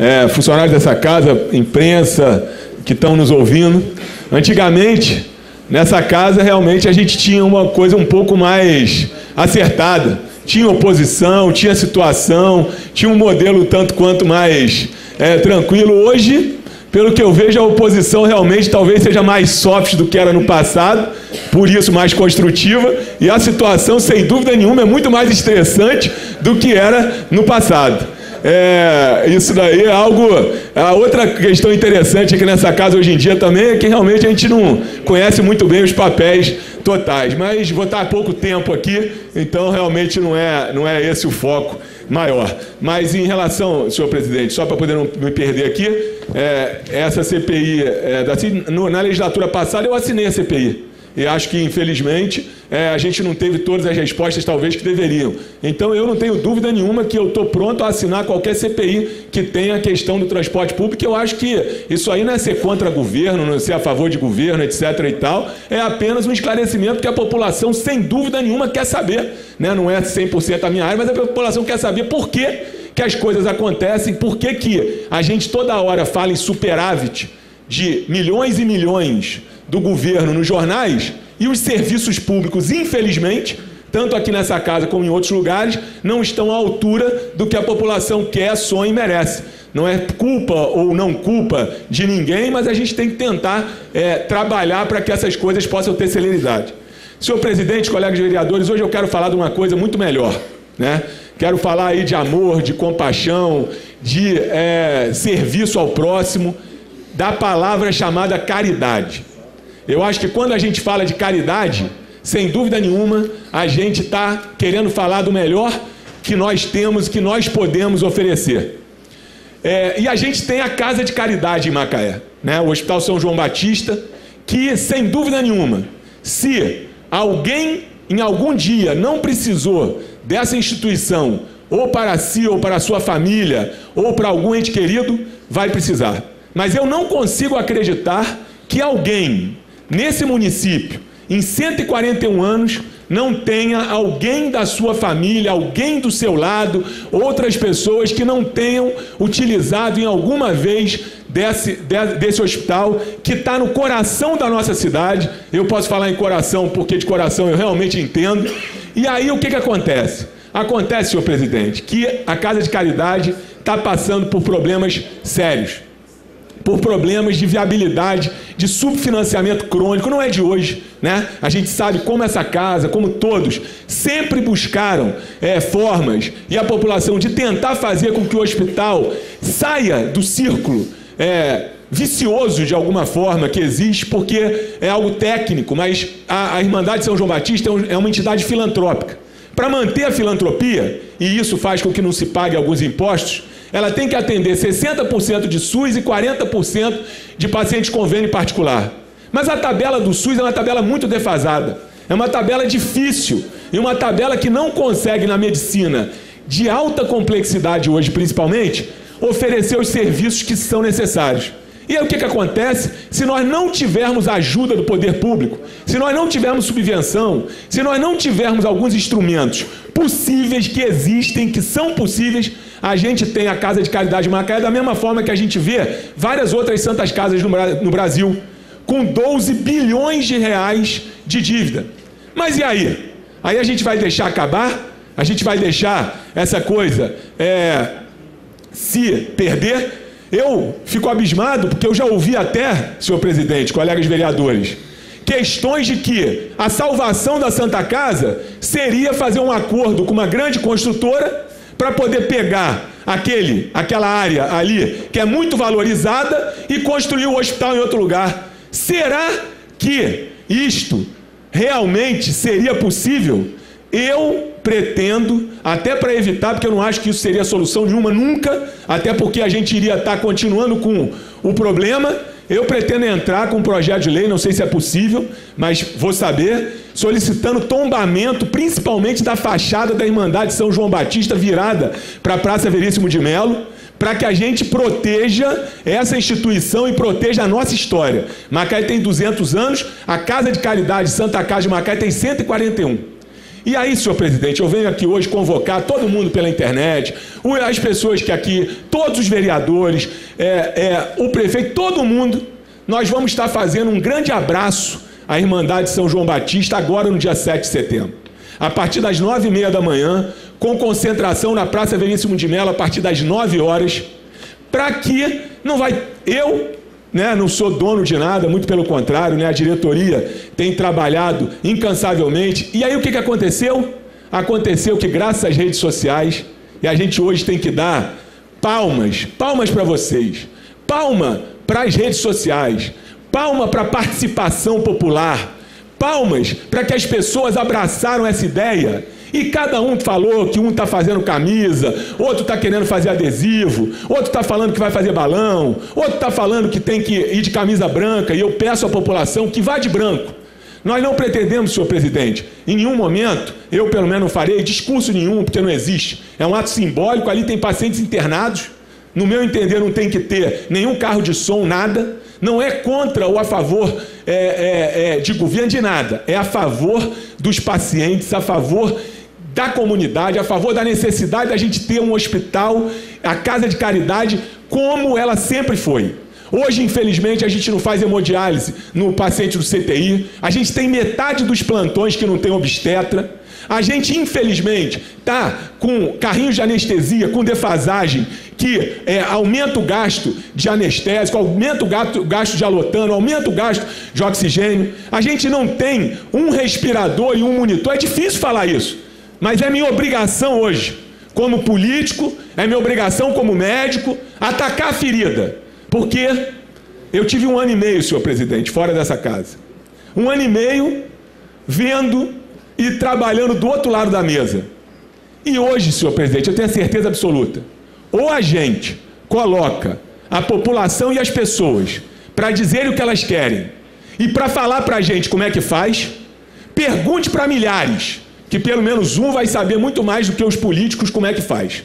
é, funcionários dessa casa, imprensa que estão nos ouvindo. Antigamente, nessa casa, realmente a gente tinha uma coisa um pouco mais acertada. Tinha oposição, tinha situação, tinha um modelo tanto quanto mais é, tranquilo. Hoje, pelo que eu vejo, a oposição realmente talvez seja mais soft do que era no passado, por isso mais construtiva, e a situação, sem dúvida nenhuma, é muito mais estressante do que era no passado. É, isso daí é algo. A outra questão interessante aqui nessa casa hoje em dia também é que realmente a gente não conhece muito bem os papéis totais. Mas vou estar há pouco tempo aqui, então realmente não é, não é esse o foco maior. Mas em relação, senhor presidente, só para poder não me perder aqui, é, essa CPI, é, da, no, na legislatura passada eu assinei a CPI. E acho que, infelizmente, é, a gente não teve todas as respostas, talvez, que deveriam. Então, eu não tenho dúvida nenhuma que eu estou pronto a assinar qualquer CPI que tenha a questão do transporte público. Eu acho que isso aí não é ser contra governo, não é ser a favor de governo, etc. e tal. É apenas um esclarecimento que a população, sem dúvida nenhuma, quer saber. Né? Não é 100% a minha área, mas a população quer saber por quê que as coisas acontecem, por que, que a gente toda hora fala em superávit de milhões e milhões do governo nos jornais e os serviços públicos, infelizmente, tanto aqui nessa casa como em outros lugares, não estão à altura do que a população quer, sonha e merece. Não é culpa ou não culpa de ninguém, mas a gente tem que tentar é, trabalhar para que essas coisas possam ter celeridade. Senhor presidente, colegas vereadores, hoje eu quero falar de uma coisa muito melhor. Né? Quero falar aí de amor, de compaixão, de é, serviço ao próximo, da palavra chamada caridade. Eu acho que quando a gente fala de caridade, sem dúvida nenhuma, a gente está querendo falar do melhor que nós temos, que nós podemos oferecer. É, e a gente tem a Casa de Caridade em Macaé, né? o Hospital São João Batista, que sem dúvida nenhuma, se alguém em algum dia não precisou dessa instituição, ou para si, ou para a sua família, ou para algum ente querido, vai precisar. Mas eu não consigo acreditar que alguém nesse município, em 141 anos, não tenha alguém da sua família, alguém do seu lado, outras pessoas que não tenham utilizado em alguma vez desse, desse hospital que está no coração da nossa cidade. Eu posso falar em coração porque de coração eu realmente entendo. E aí o que, que acontece? Acontece, senhor presidente, que a Casa de Caridade está passando por problemas sérios por problemas de viabilidade, de subfinanciamento crônico, não é de hoje, né? A gente sabe como essa casa, como todos, sempre buscaram é, formas e a população de tentar fazer com que o hospital saia do círculo é, vicioso de alguma forma que existe, porque é algo técnico, mas a, a Irmandade São João Batista é, é uma entidade filantrópica. Para manter a filantropia, e isso faz com que não se pague alguns impostos, ela tem que atender 60% de SUS e 40% de pacientes convênio particular. Mas a tabela do SUS é uma tabela muito defasada. É uma tabela difícil e uma tabela que não consegue na medicina de alta complexidade hoje, principalmente, oferecer os serviços que são necessários. E aí o que, que acontece? Se nós não tivermos ajuda do poder público, se nós não tivermos subvenção, se nós não tivermos alguns instrumentos possíveis que existem, que são possíveis, a gente tem a Casa de Caridade Macaé da mesma forma que a gente vê várias outras santas casas no Brasil, com 12 bilhões de reais de dívida. Mas e aí? Aí a gente vai deixar acabar? A gente vai deixar essa coisa é, se perder? Eu fico abismado porque eu já ouvi até, senhor presidente, colegas vereadores, questões de que a salvação da Santa Casa seria fazer um acordo com uma grande construtora para poder pegar aquele, aquela área ali que é muito valorizada e construir o um hospital em outro lugar. Será que isto realmente seria possível? Eu pretendo, até para evitar, porque eu não acho que isso seria solução nenhuma nunca, até porque a gente iria estar tá continuando com o problema. Eu pretendo entrar com um projeto de lei, não sei se é possível, mas vou saber, solicitando tombamento, principalmente da fachada da Irmandade São João Batista virada para a Praça Veríssimo de Melo, para que a gente proteja essa instituição e proteja a nossa história. Macaé tem 200 anos, a Casa de Caridade Santa Casa de Macaé tem 141. E aí, senhor presidente, eu venho aqui hoje convocar todo mundo pela internet, as pessoas que aqui, todos os vereadores, é, é, o prefeito, todo mundo, nós vamos estar fazendo um grande abraço à Irmandade São João Batista agora no dia 7 de setembro. A partir das nove e meia da manhã, com concentração na Praça Veríssimo de Mello a partir das nove horas, para que não vai. Eu né, não sou dono de nada, muito pelo contrário, né, a diretoria tem trabalhado incansavelmente. E aí o que, que aconteceu? Aconteceu que, graças às redes sociais, e a gente hoje tem que dar palmas, palmas para vocês, palma para as redes sociais, palma para a participação popular, palmas para que as pessoas abraçaram essa ideia e cada um falou que um está fazendo camisa, outro está querendo fazer adesivo, outro está falando que vai fazer balão, outro está falando que tem que ir de camisa branca, e eu peço à população que vá de branco. Nós não pretendemos, senhor presidente, em nenhum momento, eu pelo menos não farei discurso nenhum, porque não existe. É um ato simbólico, ali tem pacientes internados. No meu entender, não tem que ter nenhum carro de som, nada. Não é contra ou a favor é, é, é, de governo de nada. É a favor dos pacientes, a favor da comunidade, a favor da necessidade da gente ter um hospital, a casa de caridade, como ela sempre foi. Hoje, infelizmente, a gente não faz hemodiálise no paciente do CTI, a gente tem metade dos plantões que não tem obstetra. A gente, infelizmente, está com carrinhos de anestesia, com defasagem, que é, aumenta o gasto de anestésico, aumenta o gasto, gasto de alotano, aumenta o gasto de oxigênio. A gente não tem um respirador e um monitor. É difícil falar isso. Mas é minha obrigação hoje, como político, é minha obrigação como médico, atacar a ferida. Porque eu tive um ano e meio, senhor presidente, fora dessa casa. Um ano e meio vendo e trabalhando do outro lado da mesa. E hoje, senhor presidente, eu tenho a certeza absoluta: ou a gente coloca a população e as pessoas para dizerem o que elas querem e para falar para a gente como é que faz, pergunte para milhares que pelo menos um vai saber muito mais do que os políticos como é que faz.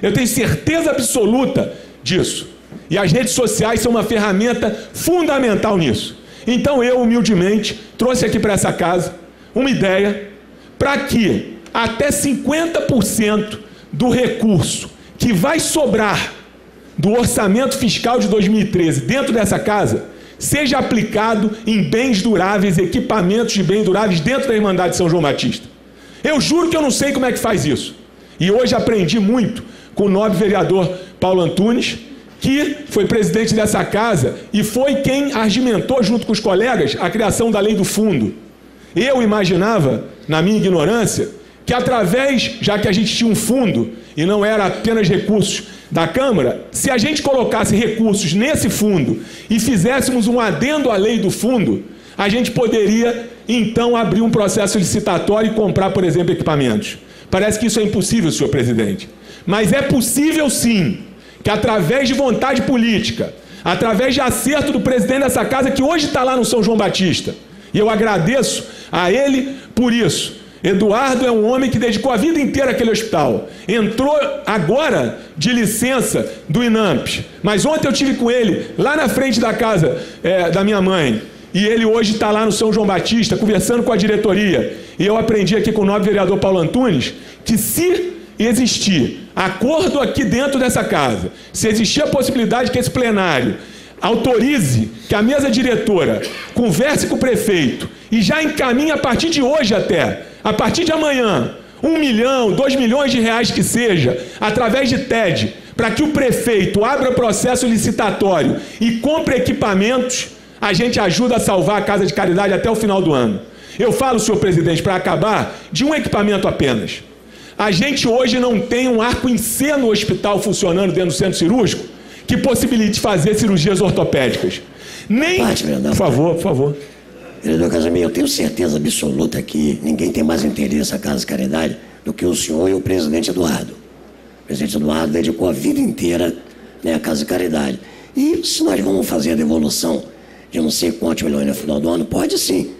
Eu tenho certeza absoluta disso. E as redes sociais são uma ferramenta fundamental nisso. Então eu, humildemente, trouxe aqui para essa casa uma ideia para que até 50% do recurso que vai sobrar do orçamento fiscal de 2013 dentro dessa casa seja aplicado em bens duráveis, equipamentos de bens duráveis dentro da Irmandade de São João Batista. Eu juro que eu não sei como é que faz isso. E hoje aprendi muito com o nobre vereador Paulo Antunes, que foi presidente dessa casa e foi quem argimentou, junto com os colegas, a criação da lei do fundo. Eu imaginava, na minha ignorância, que através, já que a gente tinha um fundo e não era apenas recursos da Câmara, se a gente colocasse recursos nesse fundo e fizéssemos um adendo à lei do fundo, a gente poderia então abrir um processo licitatório e comprar, por exemplo, equipamentos. Parece que isso é impossível, senhor presidente. Mas é possível sim que através de vontade política, através de acerto do presidente dessa casa, que hoje está lá no São João Batista, e eu agradeço a ele por isso. Eduardo é um homem que dedicou a vida inteira àquele hospital. Entrou agora de licença do INAMP. Mas ontem eu tive com ele lá na frente da casa é, da minha mãe. E ele hoje está lá no São João Batista, conversando com a diretoria. E eu aprendi aqui com o nobre vereador Paulo Antunes que se existir acordo aqui dentro dessa casa, se existir a possibilidade que esse plenário autorize que a mesa diretora converse com o prefeito e já encaminhe a partir de hoje até, a partir de amanhã, um milhão, dois milhões de reais que seja, através de TED, para que o prefeito abra processo licitatório e compre equipamentos a gente ajuda a salvar a casa de caridade até o final do ano. Eu falo, senhor presidente, para acabar, de um equipamento apenas. A gente hoje não tem um arco em C no hospital funcionando dentro do centro cirúrgico que possibilite fazer cirurgias ortopédicas. Nem. Parte, por favor, por favor. Vereador Casamir, eu tenho certeza absoluta que ninguém tem mais interesse à Casa de Caridade do que o senhor e o presidente Eduardo. O presidente Eduardo dedicou a vida inteira né, à Casa de Caridade. E se nós vamos fazer a devolução de não sei quantos milhões no final do ano? Pode sim.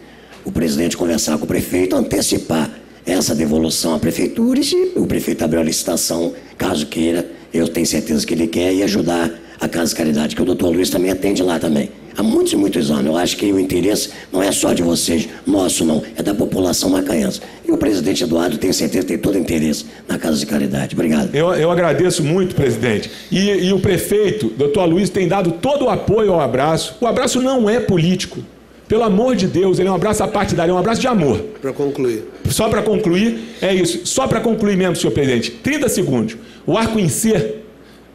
O presidente conversar com o prefeito, antecipar essa devolução à prefeitura e se o prefeito abrir a licitação, caso queira, eu tenho certeza que ele quer, e ajudar a Casa de Caridade, que o doutor Luiz também atende lá também. Há muitos e muitos anos. Eu acho que o interesse não é só de vocês, nosso não, é da população macanhense. E o presidente Eduardo tem certeza tem todo interesse na Casa de Caridade. Obrigado. Eu, eu agradeço muito, presidente. E, e o prefeito, doutor Luiz, tem dado todo o apoio ao abraço. O abraço não é político. Pelo amor de Deus, ele é um abraço à partidária, é um abraço de amor. Para concluir. Só para concluir, é isso. Só para concluir mesmo, senhor presidente. 30 segundos. O arco em C,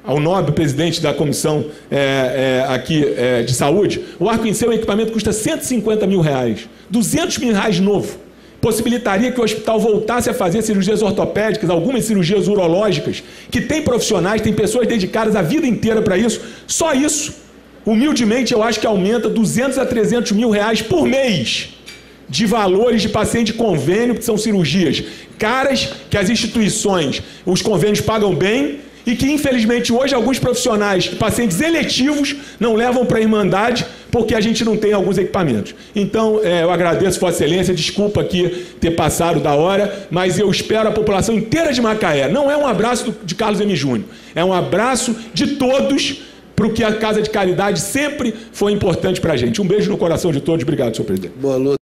ao nobre presidente da comissão é, é, aqui é, de saúde, o arco em C, o equipamento custa 150 mil reais. 200 mil reais novo. Possibilitaria que o hospital voltasse a fazer cirurgias ortopédicas, algumas cirurgias urológicas, que tem profissionais, tem pessoas dedicadas a vida inteira para isso. Só isso Humildemente, eu acho que aumenta 200 a 300 mil reais por mês de valores de paciente de convênio, que são cirurgias caras, que as instituições, os convênios pagam bem e que, infelizmente, hoje alguns profissionais, pacientes eletivos, não levam para a Irmandade porque a gente não tem alguns equipamentos. Então, é, eu agradeço Vossa Excelência, desculpa aqui ter passado da hora, mas eu espero a população inteira de Macaé. Não é um abraço de Carlos M. Júnior, é um abraço de todos para o que a Casa de Caridade sempre foi importante para a gente. Um beijo no coração de todos. Obrigado, senhor presidente. Boa luta.